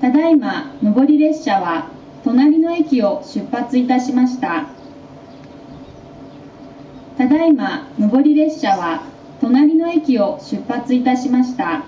ただいま上り列車は隣の駅を出発いたしました。ただいま上り列車は隣の駅を出発いたしました。